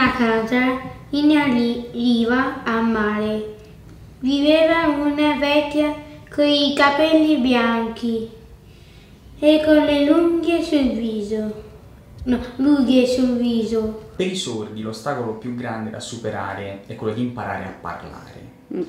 in una casa in riva a mare. Viveva una vecchia con i capelli bianchi e con le lunghe sul viso. No, lunghe sul viso. Per i sordi l'ostacolo più grande da superare è quello di imparare a parlare. Mm.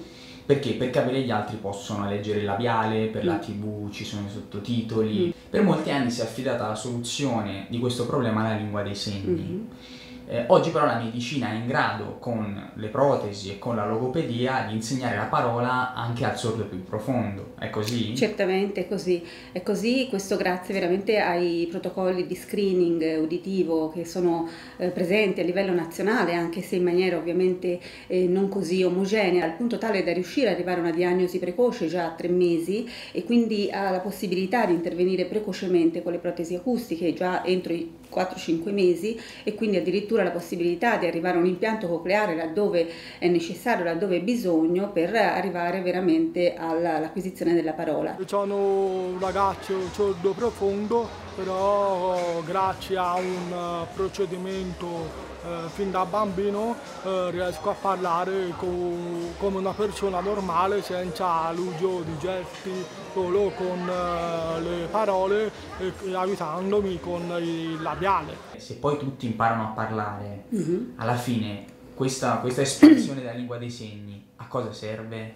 Perché? Perché avere gli altri possono leggere il labiale, per mm. la tv ci sono i sottotitoli. Mm. Per molti anni si è affidata la soluzione di questo problema alla lingua dei segni. Mm-hmm eh, oggi però la medicina è in grado, con le protesi e con la logopedia, di insegnare la parola anche al sordo più profondo. È così? Certamente è così. È così, questo grazie veramente ai protocolli di screening uditivo che sono eh, presenti a livello nazionale, anche se in maniera ovviamente eh, non così omogenea, al punto tale da riuscire ad arrivare a una diagnosi precoce già a tre mesi e quindi ha la possibilità di intervenire precocemente con le protesi acustiche già entro i 4-5 mesi e quindi addirittura la possibilità di arrivare a un impianto cocleare laddove è necessario, laddove è bisogno per arrivare veramente all'acquisizione della parola. Sono un ragazzo sordo profondo, però grazie a un eh, procedimento eh, fin da bambino eh, riesco a parlare con, come una persona normale senza l'uso di gesti, solo con eh, le parole e, e, aiutandomi con il labiale. Se poi tutti imparano a parlare, mm-hmm. alla fine questa, questa espansione della lingua dei segni a cosa serve?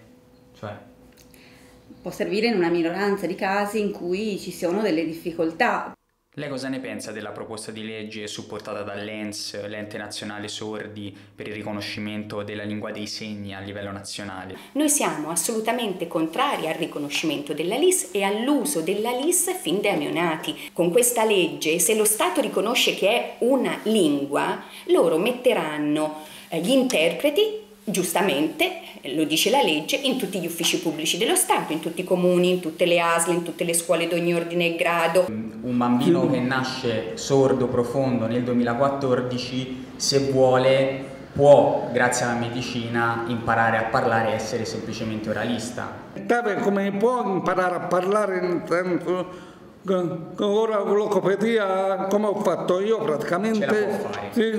Cioè, può servire in una minoranza di casi in cui ci sono delle difficoltà. Lei cosa ne pensa della proposta di legge supportata dall'ENS, l'ente nazionale sordi, per il riconoscimento della lingua dei segni a livello nazionale? Noi siamo assolutamente contrari al riconoscimento della LIS e all'uso della LIS fin dai neonati. Con questa legge, se lo Stato riconosce che è una lingua, loro metteranno eh, gli interpreti giustamente, lo dice la legge, in tutti gli uffici pubblici dello Stato, in tutti i comuni, in tutte le ASL, in tutte le scuole di ogni ordine e grado. Un bambino che nasce sordo profondo nel 2014, se vuole, può, grazie alla medicina, imparare a parlare e essere semplicemente oralista. Come può imparare a parlare in senso Ora con logopedia come ho fatto io praticamente, sì,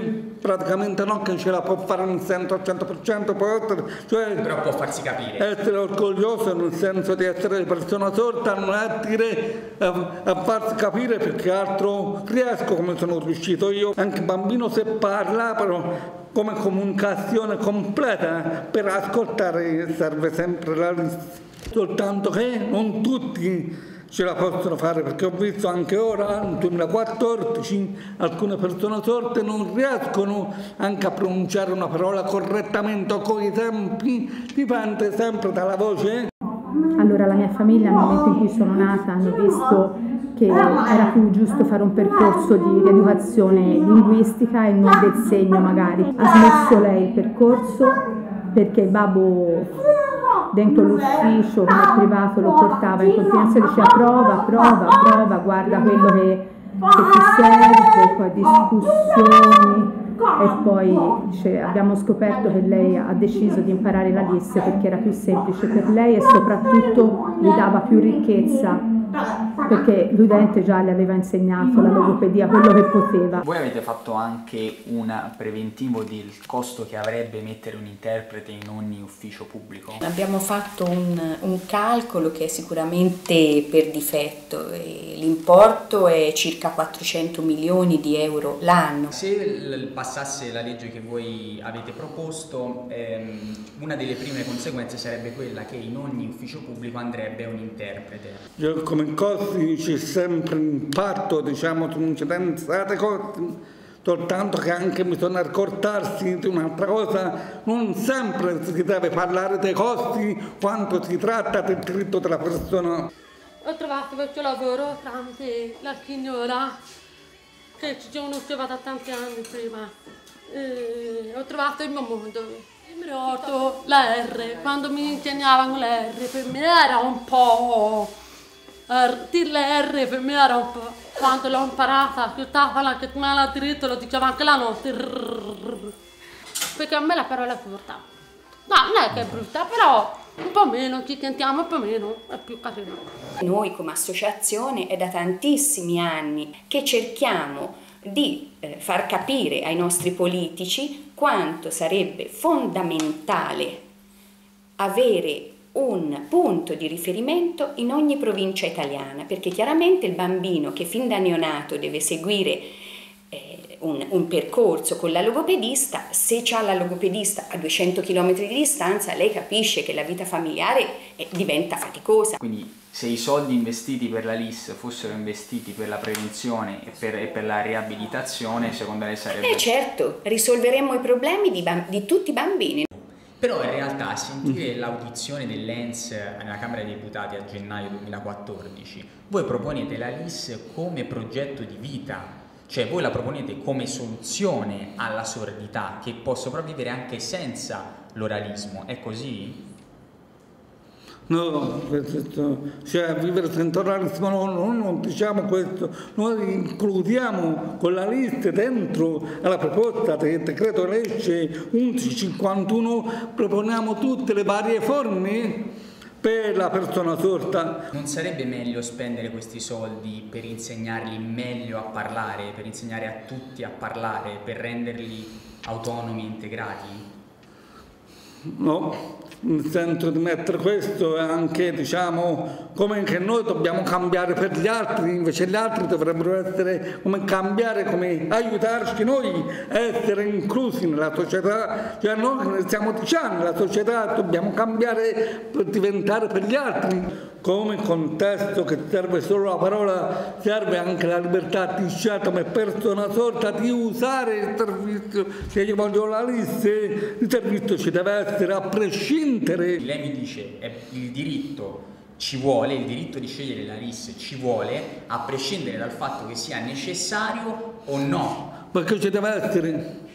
praticamente non che ce la può fare nel senso al 100%, può essere, cioè, però può farsi capire. Essere orgoglioso nel senso di essere persona sorda, non è a, a farsi capire perché altro riesco come sono riuscito io, anche bambino se parla però come comunicazione completa per ascoltare serve sempre la lista, soltanto che non tutti ce la possono fare perché ho visto anche ora, nel 2014, alcune persone sorte non riescono anche a pronunciare una parola correttamente con i tempi, dipende sempre dalla voce. Allora la mia famiglia nel momento in cui sono nata hanno visto che era più giusto fare un percorso di rieducazione linguistica e non del segno magari. Ha smesso lei il percorso perché il babbo dentro l'ufficio come privato lo portava in continuazione diceva prova, prova, prova, guarda quello che, che ti serve, poi discussioni e poi dice, abbiamo scoperto che lei ha deciso di imparare la LIS perché era più semplice per lei e soprattutto gli dava più ricchezza perché l'udente già le aveva insegnato la logopedia quello che poteva. Voi avete fatto anche un preventivo del costo che avrebbe mettere un interprete in ogni ufficio pubblico? Abbiamo fatto un, un calcolo che è sicuramente per difetto, l'importo è circa 400 milioni di euro l'anno. Se passasse la legge che voi avete proposto, ehm, una delle prime conseguenze sarebbe quella che in ogni ufficio pubblico andrebbe un interprete. Io come costi c'è sempre impatto, diciamo, su incidenze costi, soltanto che anche bisogna ricordarsi di un'altra cosa, non sempre si deve parlare dei costi quando si tratta del diritto della persona. Ho trovato questo lavoro tramite la signora che ci conosceva da tanti anni prima. E ho trovato il mio mondo. Mi ricordo la R, quando mi insegnavano la R, per me era un po' dirle R per me era un po', quando l'ho imparata, che me l'ha diritto, lo diceva anche la notte. Perché a me la parola è brutta. No, non è che è brutta, però un po' meno, ci sentiamo un po' meno, è più carino. Noi come associazione è da tantissimi anni che cerchiamo di eh, far capire ai nostri politici quanto sarebbe fondamentale avere un punto di riferimento in ogni provincia italiana, perché chiaramente il bambino che fin da neonato deve seguire eh, un, un, percorso con la logopedista, se ha la logopedista a 200 km di distanza, lei capisce che la vita familiare eh, diventa faticosa. Quindi se i soldi investiti per la LIS fossero investiti per la prevenzione e per, e per la riabilitazione, secondo lei sarebbe... Eh certo, risolveremmo i problemi di, di tutti i bambini. Però in realtà a sentire l'audizione dell'ENS nella Camera dei Deputati a gennaio 2014, voi proponete la LIS come progetto di vita, cioè voi la proponete come soluzione alla sordità che può sopravvivere anche senza l'oralismo, è così? No, cioè vivere senza oralismo no, no, non diciamo questo, noi includiamo con la lista dentro alla proposta del decreto legge 1151, proponiamo tutte le varie forme per la persona sorda. Non sarebbe meglio spendere questi soldi per insegnarli meglio a parlare, per insegnare a tutti a parlare, per renderli autonomi integrati? No, nel senso di mettere questo anche diciamo come che noi dobbiamo cambiare per gli altri invece gli altri dovrebbero essere come cambiare come aiutarci noi a essere inclusi nella società. Cioè noi stiamo dicendo la società dobbiamo cambiare per diventare per gli altri come contesto che serve solo la parola, serve anche la libertà di scelta come persona sorta di usare il servizio. Se io voglio la lista, il servizio ci deve essere a prescindere. Lei mi dice è il diritto ci vuole, il diritto di scegliere la LIS ci vuole, a prescindere dal fatto che sia necessario o no. Perché ci deve essere